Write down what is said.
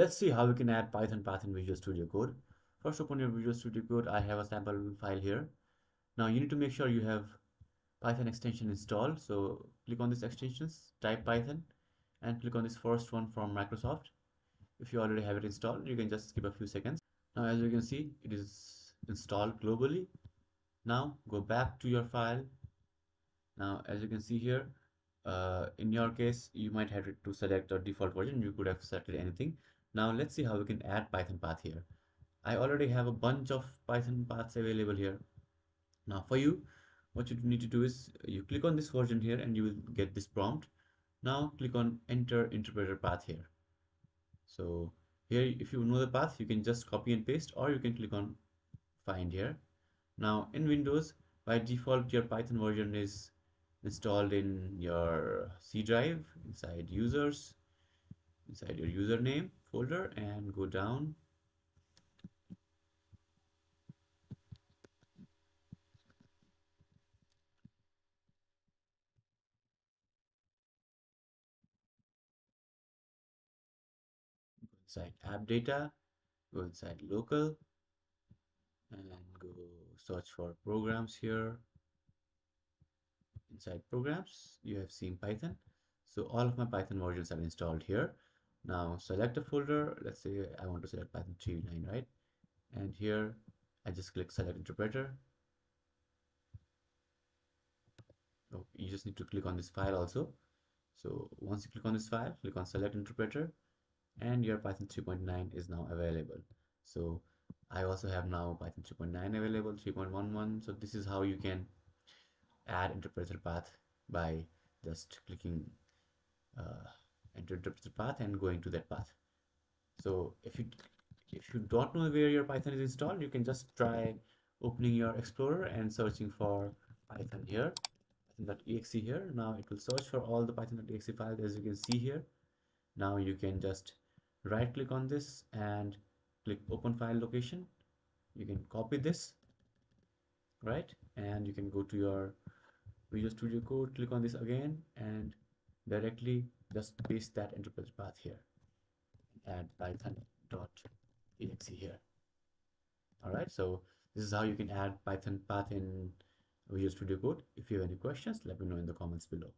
let's see how we can add python path in visual studio code. First open your visual studio code. I have a sample file here. Now you need to make sure you have python extension installed. So click on these extensions type python and click on this first one from microsoft. If you already have it installed you can just skip a few seconds. Now as you can see it is installed globally. Now go back to your file. Now as you can see here uh, in your case you might have to select a default version. You could have selected anything now let's see how we can add python path here. I already have a bunch of python paths available here. Now for you what you need to do is you click on this version here and you will get this prompt. Now click on enter interpreter path here. So here if you know the path you can just copy and paste or you can click on find here. Now in windows by default your python version is installed in your c drive inside users inside your username folder and go down. Go inside app data go inside local and go search for programs here. Inside programs you have seen python. So all of my python versions are installed here now select a folder. Let's say i want to select python 3.9 right? And here i just click select interpreter. Oh, you just need to click on this file also. So once you click on this file click on select interpreter and your python 3.9 is now available. So i also have now python 3.9 available 3.11 so this is how you can add interpreter path by just clicking uh, enter the path and going to that path. So if you if you don't know where your python is installed you can just try opening your explorer and searching for python here. Python.exe here. Now it will search for all the python.exe files as you can see here. Now you can just right click on this and click open file location. You can copy this right? And you can go to your Visual Studio Code click on this again and directly just paste that interpreter path here. Add python.exe here. All right so this is how you can add python path in Visual Studio Code. If you have any questions let me know in the comments below